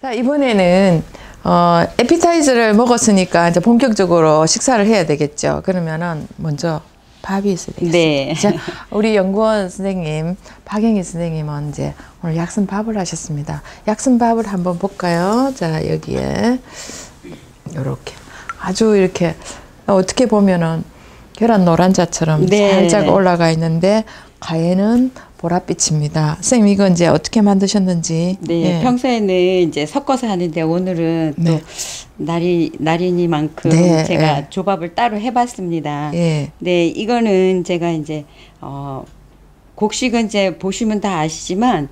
자, 이번에는 어, 에피타이저를 먹었으니까 이제 본격적으로 식사를 해야 되겠죠. 그러면은 먼저 밥이 있어야 되겠습니다. 네. 자, 우리 연구원 선생님, 박영희 선생님은 이제 오늘 약선밥을 하셨습니다. 약선밥을 한번 볼까요? 자, 여기에 이렇게 아주 이렇게 어떻게 보면은 계란 노란자처럼 네. 살짝 올라가 있는데 가에는 보랏빛입니다. 선생님 이건 이제 어떻게 만드셨는지. 네, 예. 평소에는 이제 섞어서 하는데 오늘은 네. 또 날이 날이니만큼 네, 제가 예. 조밥을 따로 해봤습니다. 예. 네, 이거는 제가 이제 어 곡식은 이제 보시면 다 아시지만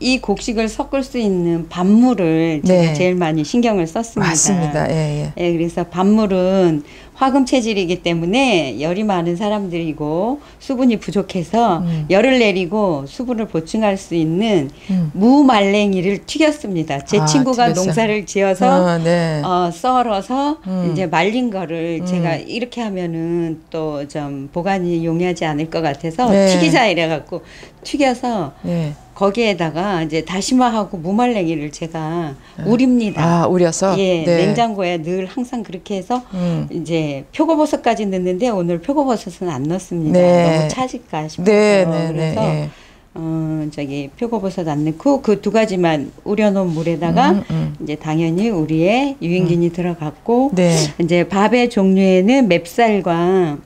이 곡식을 섞을 수 있는 밥물을 제가 네. 제일 많이 신경을 썼습니다. 맞습니다. 예, 예. 예, 그래서 밥물은 화금 체질이기 때문에 열이 많은 사람들이고 수분이 부족해서 음. 열을 내리고 수분을 보충할 수 있는 음. 무말랭이를 튀겼습니다. 제 아, 친구가 튀겼어요. 농사를 지어서 어, 네. 어, 썰어서 음. 이제 말린 거를 음. 제가 이렇게 하면은 또 좀 보관이 용이하지 않을 것 같아서 네. 튀기자 이래 갖고 튀겨서 예. 거기에다가 이제 다시마하고 무말랭이를 제가 우립니다. 아, 우려서? 예, 네. 냉장고에 늘 항상 그렇게 해서 음. 이제 표고버섯까지 넣는데 오늘 표고버섯은 안 넣습니다. 네. 너무 차질까 싶어서 네, 네, 네. 그래서 예. 어 저기 표고버섯 안 넣고 그 두 가지만 우려놓은 물에다가 음, 음. 이제 당연히 우리의 유인균이 들어갔고 네. 이제 밥의 종류에는 맵쌀과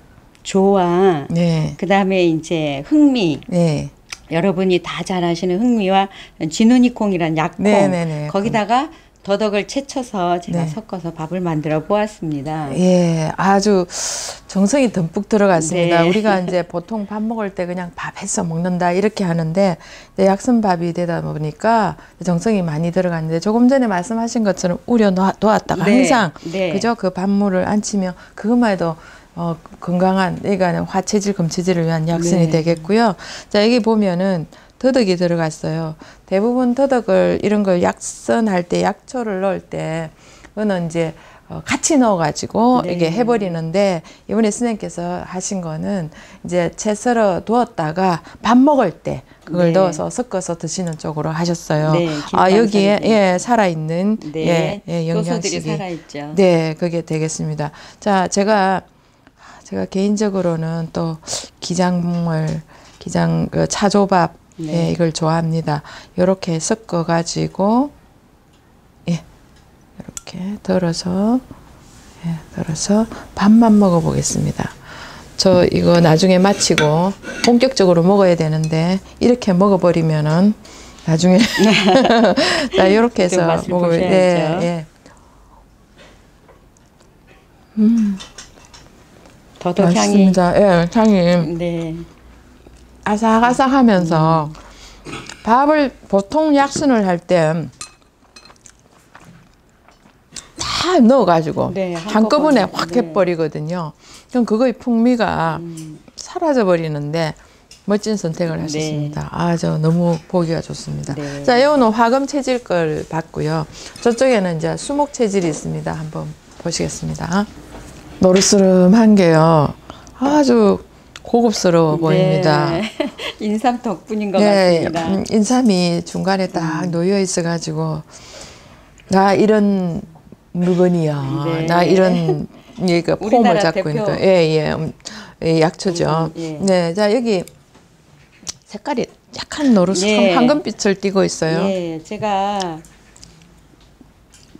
조와 네. 그다음에 이제 흑미 네. 여러분이 다 잘 아시는 흑미와 진우니콩이란 약콩 네, 네, 네. 거기다가 더덕을 채쳐서 제가 네. 섞어서 밥을 만들어 보았습니다. 예, 아주 정성이 듬뿍 들어갔습니다. 네. 우리가 이제 보통 밥 먹을 때 그냥 밥 해서 먹는다 이렇게 하는데 약선밥이 되다 보니까 정성이 많이 들어갔는데 조금 전에 말씀하신 것처럼 우려 놓았다가 네, 항상 네. 그죠 그 밥물을 안 치면 그것만 해도 어, 건강한 그러니까 화체질 금체질을 위한 약선이 네. 되겠고요. 자 여기 보면은 더덕이 들어갔어요. 대부분 더덕을 이런 걸 약선할 때 약초를 넣을 때 그거는 이제 어, 같이 넣어가지고 네. 이게 해버리는데 이번에 선생님께서 하신 거는 이제 채 썰어 두었다가 밥 먹을 때 그걸 네. 넣어서 섞어서 드시는 쪽으로 하셨어요. 네, 아 여기에. 예 살아있는 네, 예, 예 영양식이 살아있죠. 네, 그게 되겠습니다. 자, 제가 제가 개인적으로는 또 기장물, 기장 그 차조밥 네. 예, 이걸 좋아합니다. 요렇게 섞어 가지고 예. 이렇게 덜어서 예, 덜어서 밥만 먹어 보겠습니다. 저 이거 나중에 마치고 본격적으로 먹어야 되는데 이렇게 먹어 버리면은 나중에 자 이렇게 좀 해서 보셔야죠. 예, 예. 더덕 향이 맞습니다. 예, 향이 네. 아삭아삭하면서 밥을 보통 약순을 할 때 다 넣어가지고 네, 한꺼번에 한꺼번에. 확 네. 해버리거든요. 그럼 그거의 풍미가 음. 사라져 버리는데 멋진 선택을 네. 하셨습니다. 아, 저 너무 보기가 좋습니다. 네. 자, 이거는 화금 체질 걸 봤고요. 저쪽에는 이제 수목 체질이 있습니다. 한번 보시겠습니다. 노르스름한 게요. 아주 고급스러워 보입니다. 네. 인삼 덕분인 것 네, 같습니다. 음, 인삼이 중간에 딱 놓여 있어가지고 나 이런 물건이야. 네. 나 이런 얘가 폼을 잡고. 있는 예예 음, 예, 약초죠. 음, 예. 네, 자 여기 색깔이 약간 노릇한 예. 황금빛을 띠고 있어요. 예, 제가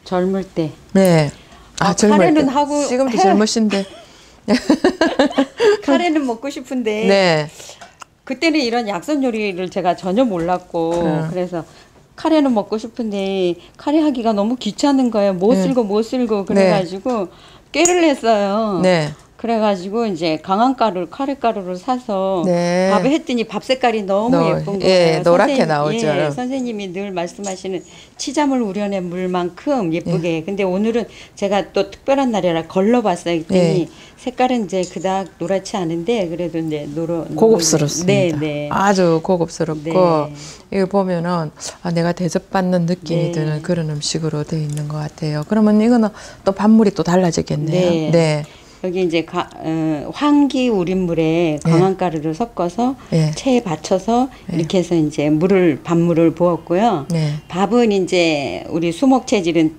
젊을 때 네. 아, 아, 카레는 때. 하고 지금도 해. 젊으신데. 카레는 먹고 싶은데 네. 그때는 이런 약선 요리를 제가 전혀 몰랐고 음. 그래서 카레는 먹고 싶은데 카레 하기가 너무 귀찮은 거예요. 못 네. 쓸고 못 쓸고 그래가지고 깨를 냈어요. 네. 그래가지고 이제 강황가루, 카레가루를 사서 네. 밥을 했더니 밥 색깔이 너무 너- 예쁜 거예요. 예, 노랗게 선생님- 나오죠. 예, 선생님이 늘 말씀하시는 치자물 우려낸 물만큼 예쁘게. 근데 오늘은 제가 또 특별한 날이라 걸러봤어요. 했더니 예. 색깔은 이제 그닥 노랗지 않은데 그래도 이제 노로 고급스럽습니다. 네, 네. 아주 고급스럽고 네. 이거 보면은 아, 내가 대접받는 느낌이 네. 드는 그런 음식으로 되어 있는 것 같아요. 그러면 이거는 또 밥물이 또 달라지겠네요. 네. 네. 여기 이제 가, 어, 황기 우린 물에 강황가루를 섞어서 예. 체에 받쳐서 이렇게 해서 이제 물을 밥물을 부었고요. 네. 밥은 이제 우리 수목 체질은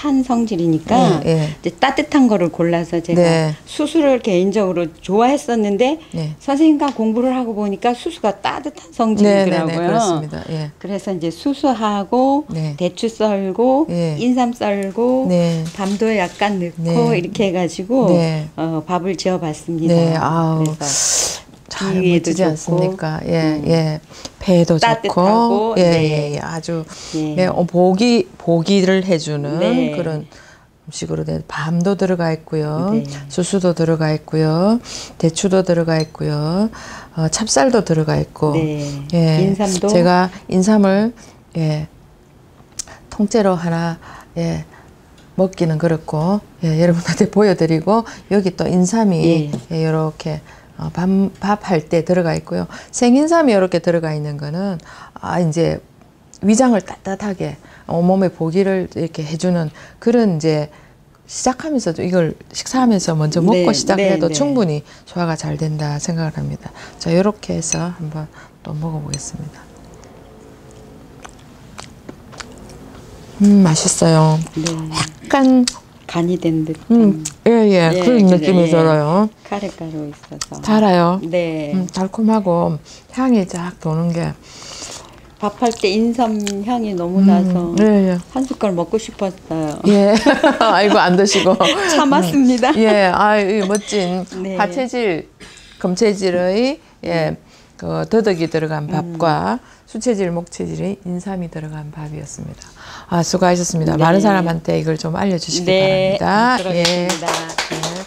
치- 찬 성질이니까 예, 예. 이제 따뜻한 거를 골라서 제가 네. 수수를 개인적으로 좋아했었는데 네. 선생님과 공부를 하고 보니까 수수가 따뜻한 네, 성질이더라고요. 네, 네, 그렇습니다. 예. 그래서 이제 수수하고 네. 대추 썰고 예. 인삼 썰고 네. 밤도 약간 넣고 네. 이렇게 해가지고 네. 어, 밥을 지어봤습니다. 네, 아우. 비위에도 멋지지 좋고, 않습니까? 예, 음. 예. 배도 따뜻하고, 좋고, 예, 네. 예, 예. 아주 예. 예, 어, 보기 보기를 해주는 네. 그런 음식으로 된 밤도 들어가 있고요, 네. 수수도 들어가 있고요, 대추도 들어가 있고요, 어, 찹쌀도 들어가 있고, 네. 예, 인삼도 제가 인삼을 예, 통째로 하나 예. 먹기는 그렇고 예, 여러분한테 보여드리고 여기 또 인삼이 예, 이렇게 어, 밥할 때 들어가 있고요. 생인삼이 이렇게 들어가 있는 거는 아 이제 위장을 따뜻하게 온몸에 보기를 이렇게 해주는 그런 이제 시작하면서도 이걸 식사하면서 먼저 먹고 네, 시작해도 네, 네. 충분히 소화가 잘 된다 생각을 합니다. 자 이렇게 해서 한번 또 먹어보겠습니다. 음 맛있어요. 네. 약간 간이 된 듯한 음, 예, 예, 예, 그런 느낌이 예. 들어요. 카레가루 있어서 달아요. 네. 음, 달콤하고 향이 쫙 도는 게. 밥할 때 인삼 향이 너무 나서 예, 예. 한 숟갈 먹고 싶었어요. 예. 아이고, 안 드시고. 참았습니다. 예, 아이, 멋진 네. 화체질, 금체질의, 예, 그 더덕이 들어간 밥과 수체질, 목체질의 인삼이 들어간 밥이었습니다. 아, 수고하셨습니다. 네. 많은 사람한테 이걸 좀 알려주시기 네, 바랍니다. 예. 그러겠습니다.